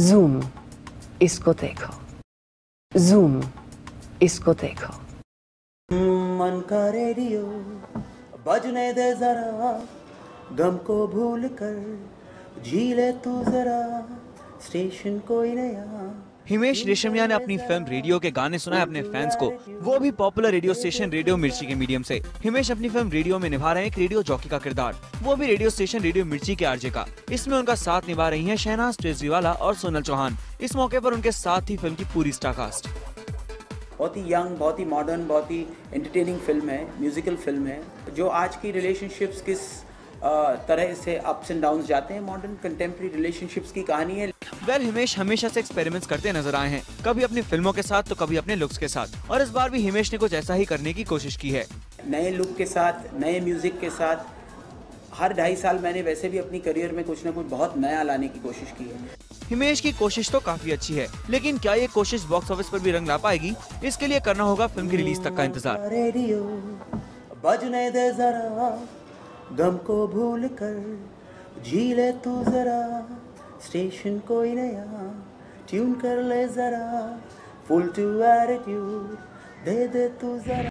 Zoom, इसको देखो Zoom, इसको देखो मन का रेडियो बजने दे जरा। गम को भूल कर जी ले तू जरा। स्टेशन कोई नया। हिमेश रेशमिया ने अपनी फ़िल्म रेडियो के गाने सुनाए अपने फैंस को। वो भी पॉपुलर रेडियो स्टेशन रेडियो मिर्ची के मीडियम से। हिमेश अपनी फ़िल्म रेडियो में निभा रहे हैं एक रेडियो जॉकी का किरदार। वो भी रेडियो स्टेशन रेडियो मिर्ची के आरजे का। इसमें उनका साथ निभा रही है शहनाज केजरीवाला और सोनल चौहान। इस मौके पर उनके साथ ही फ़िल्म की पूरी स्टार कास्ट। बहुत ही यंग बहुत ही मॉडर्न बहुत ही एंटरटेनिंग फ़िल्म है म्यूजिकल फ़िल्म है जो आज की रिलेशनशिप्स किस तरह से अप्स एंड डाउन्स जाते हैं। मॉडर्न कंटेम्प्रेरी रिलेशनशिप्स की कहानी है। वेल हिमेश हमेशा से एक्सपेरिमेंट्स करते नज़र आए हैं। कभी अपनी फ़िल्मों के साथ तो कभी अपने लुक्स के साथ। और इस बार भी हिमेश ने कुछ ऐसा ही करने की कोशिश की है। नए लुक के साथ नए म्यूज़िक के साथ हर ढाई साल मैंने वैसे भी अपनी करियर में कुछ ना कुछ बहुत नया लाने की कोशिश की है। हिमेश की कोशिश तो काफ़ी अच्छी है लेकिन क्या ये कोशिश बॉक्स ऑफ़िस पर भी रंग ला पाएगी? इसके लिए करना होगा फ़िल्म की रिलीज़ तक का इंतज़ार। गम को भूल कर जी ले तू जरा, स्टेशन कोई नया ट्यून कर ले जरा फुल टू एटीट्यूड दे दे तू जरा।